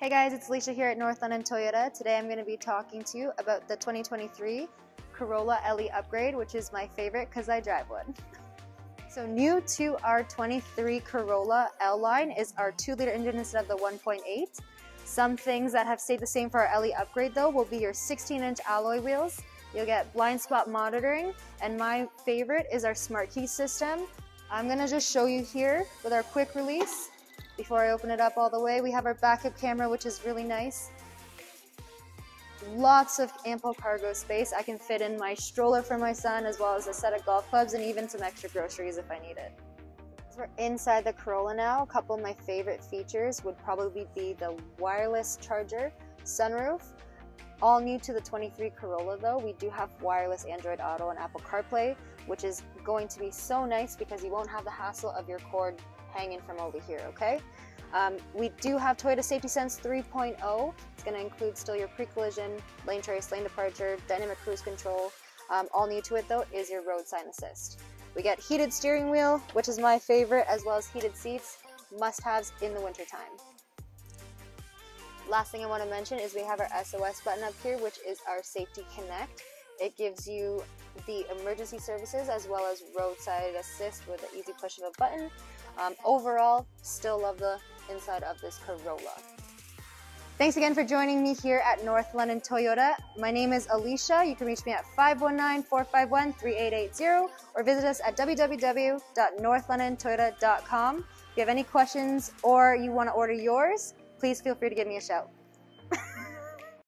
Hey guys, it's Alysha here at North London Toyota. Today I'm going to be talking to you about the 2023 Corolla LE upgrade, which is my favorite because I drive one. So new to our 23 Corolla L line is our 2 liter engine instead of the 1.8. Some things that have stayed the same for our LE upgrade though will be your 16 inch alloy wheels. You'll get blind spot monitoring and my favorite is our smart key system. I'm going to just show you here with our quick release before I open it up all the way, we have our backup camera, which is really nice. Lots of ample cargo space. I can fit in my stroller for my son, as well as a set of golf clubs and even some extra groceries if I need it. As we're inside the Corolla now, a couple of my favorite features would probably be the wireless charger, sunroof. All new to the 23 Corolla though, we do have wireless Android Auto and Apple CarPlay, which is going to be so nice because you won't have the hassle of your cord hanging from over here, okay? Um, we do have Toyota Safety Sense 3.0. It's going to include still your pre-collision, lane trace, lane departure, dynamic cruise control. Um, all new to it though is your road sign assist. We get heated steering wheel, which is my favorite, as well as heated seats, must-haves in the wintertime. Last thing I want to mention is we have our SOS button up here, which is our Safety Connect. It gives you the emergency services as well as roadside assist with the easy push of a button. Um, overall, still love the inside of this Corolla. Thanks again for joining me here at North London Toyota. My name is Alysha. You can reach me at 519-451-3880 or visit us at www.northlondontoyota.com. If you have any questions or you want to order yours, please feel free to give me a shout.